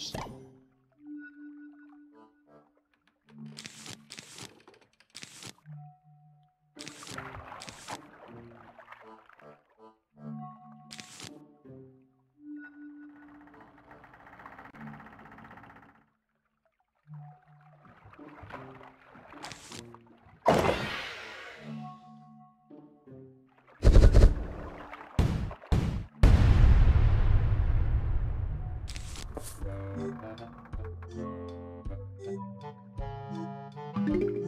years. The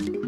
You